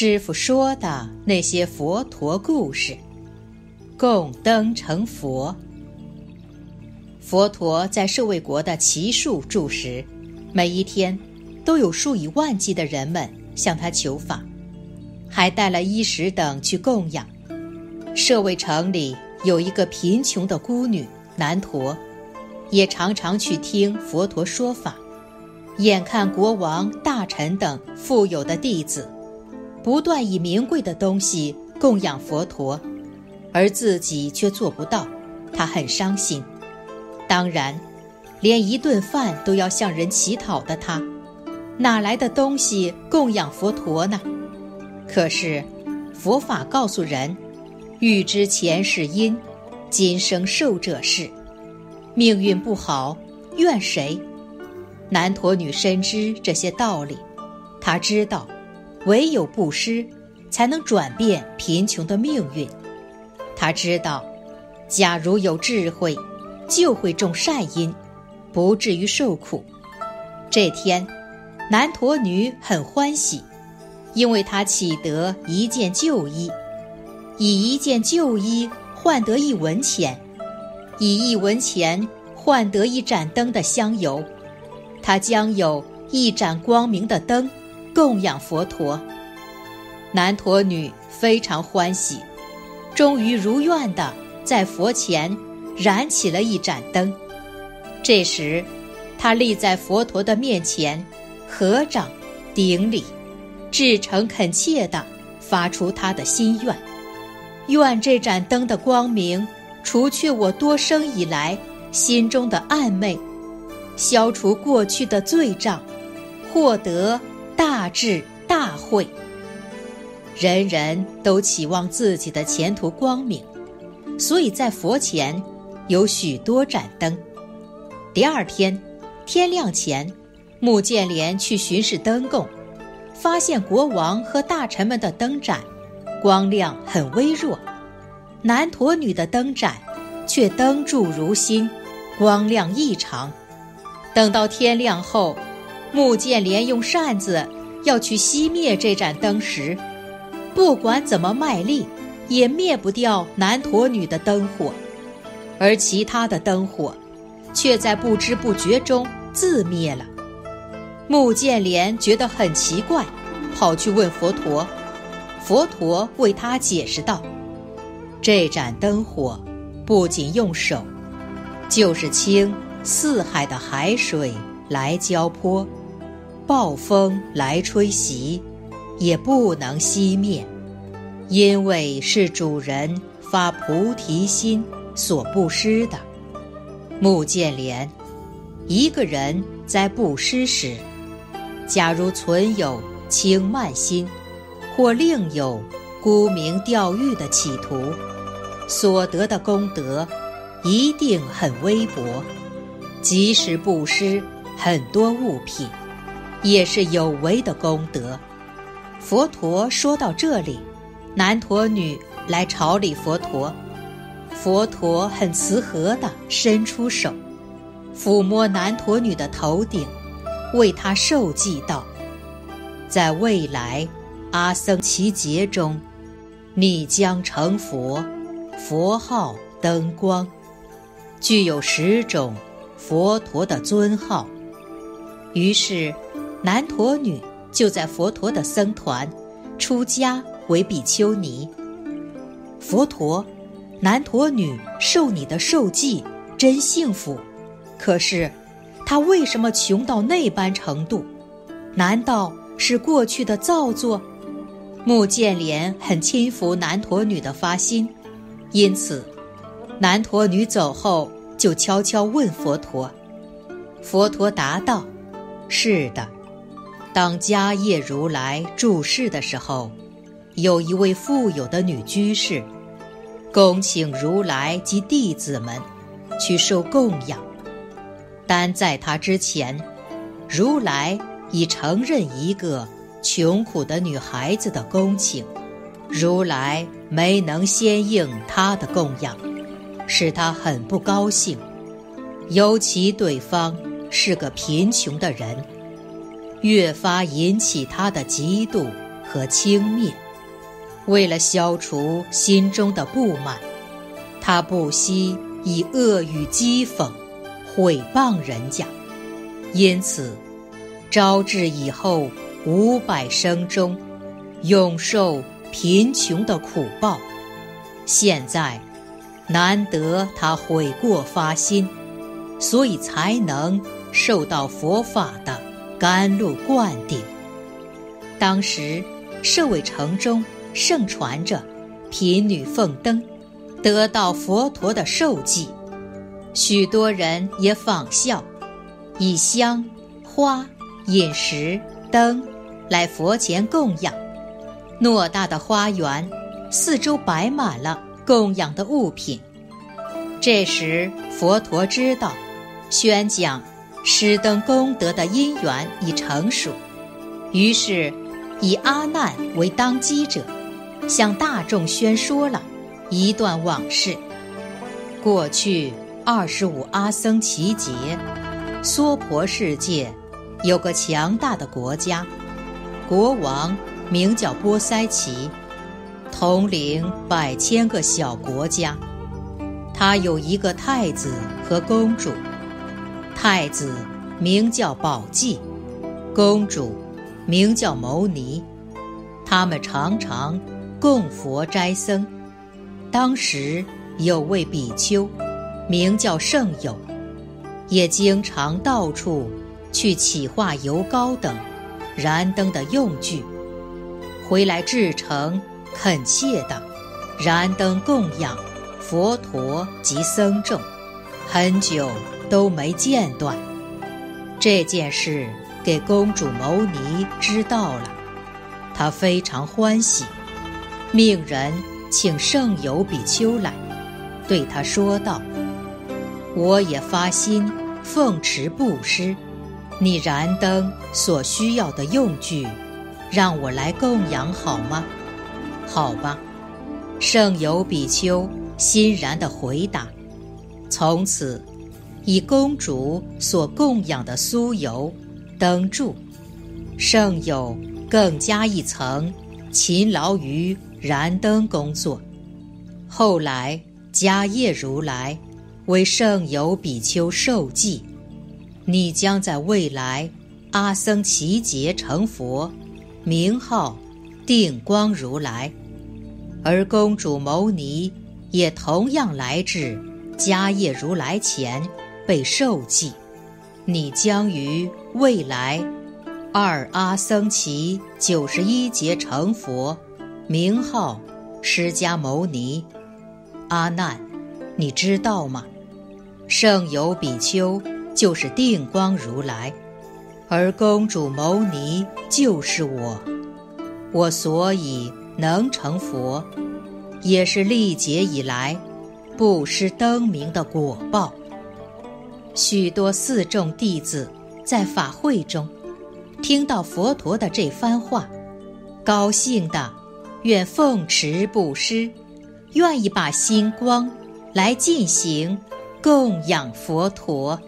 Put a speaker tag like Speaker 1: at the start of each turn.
Speaker 1: 师傅说的那些佛陀故事，供灯成佛。佛陀在舍卫国的奇树住时，每一天都有数以万计的人们向他求法，还带了衣食等去供养。舍卫城里有一个贫穷的孤女南陀，也常常去听佛陀说法。眼看国王、大臣等富有的弟子，不断以名贵的东西供养佛陀，而自己却做不到，他很伤心。当然，连一顿饭都要向人乞讨的他，哪来的东西供养佛陀呢？可是，佛法告诉人：欲知前世因，今生受者是。命运不好，怨谁？南陀女深知这些道理，她知道，唯有布施，才能转变贫穷的命运。她知道，假如有智慧，就会种善因，不至于受苦。这天，男陀女很欢喜，因为她启得一件旧衣，以一件旧衣换得一文钱，以一文钱换得一盏灯的香油。他将有一盏光明的灯，供养佛陀。南陀女非常欢喜，终于如愿的在佛前燃起了一盏灯。这时，他立在佛陀的面前，合掌顶礼，至诚恳切的发出他的心愿：愿这盏灯的光明，除去我多生以来心中的暗昧。消除过去的罪障，获得大智大慧。人人都期望自己的前途光明，所以在佛前有许多盏灯。第二天天亮前，穆建连去巡视灯供，发现国王和大臣们的灯盏光亮很微弱，男陀女的灯盏却灯柱如新，光亮异常。等到天亮后，穆建连用扇子要去熄灭这盏灯时，不管怎么卖力，也灭不掉南陀女的灯火，而其他的灯火，却在不知不觉中自灭了。穆建连觉得很奇怪，跑去问佛陀，佛陀为他解释道：“这盏灯火，不仅用手，就是清。”四海的海水来浇泼，暴风来吹袭，也不能熄灭，因为是主人发菩提心所布施的。穆建连，一个人在布施时，假如存有轻慢心，或另有沽名钓誉的企图，所得的功德一定很微薄。即使布施很多物品，也是有为的功德。佛陀说到这里，南陀女来朝礼佛陀，佛陀很慈和地伸出手，抚摸南陀女的头顶，为她受记道：在未来阿僧祇劫中，你将成佛，佛号灯光，具有十种。佛陀的尊号，于是南陀女就在佛陀的僧团出家为比丘尼。佛陀，南陀女受你的受记真幸福，可是她为什么穷到那般程度？难道是过去的造作？穆建连很钦服南陀女的发心，因此南陀女走后。就悄悄问佛陀，佛陀答道：“是的，当迦叶如来住世的时候，有一位富有的女居士，恭请如来及弟子们去受供养。但在他之前，如来已承认一个穷苦的女孩子的恭请，如来没能先应她的供养。”使他很不高兴，尤其对方是个贫穷的人，越发引起他的嫉妒和轻蔑。为了消除心中的不满，他不惜以恶语讥讽、毁谤人家，因此招致以后五百生中永受贫穷的苦报。现在难得他悔过发心，所以才能受到佛法的甘露灌顶。当时舍卫城中。盛传着，贫女奉灯，得到佛陀的授记，许多人也仿效，以香、花、饮食、灯来佛前供养。偌大的花园，四周摆满了供养的物品。这时，佛陀知道，宣讲施灯功德的因缘已成熟，于是以阿难为当机者。向大众宣说了一段往事。过去二十五阿僧祇劫，娑婆世界有个强大的国家，国王名叫波塞奇，统领百千个小国家。他有一个太子和公主，太子名叫宝髻，公主名叫牟尼，他们常常。供佛斋僧，当时有位比丘，名叫圣友，也经常到处去企划油膏等燃灯的用具，回来制成恳切的燃灯供养佛陀及僧众，很久都没间断。这件事给公主牟尼知道了，她非常欢喜。命人请圣友比丘来，对他说道：“我也发心奉持布施，你燃灯所需要的用具，让我来供养好吗？”“好吧。”圣友比丘欣然地回答。从此，以公主所供养的酥油、灯柱，圣友更加一层勤劳于。燃灯工作，后来迦叶如来为圣友比丘受记，你将在未来阿僧祇劫成佛，名号定光如来。而公主牟尼也同样来至迦叶如来前被受记，你将于未来二阿僧祇九十一劫成佛。名号释迦牟尼，阿难，你知道吗？圣有比丘就是定光如来，而公主牟尼就是我。我所以能成佛，也是历劫以来不失灯明的果报。许多四众弟子在法会中听到佛陀的这番话，高兴的。愿奉持布施，愿意把心光来进行供养佛陀。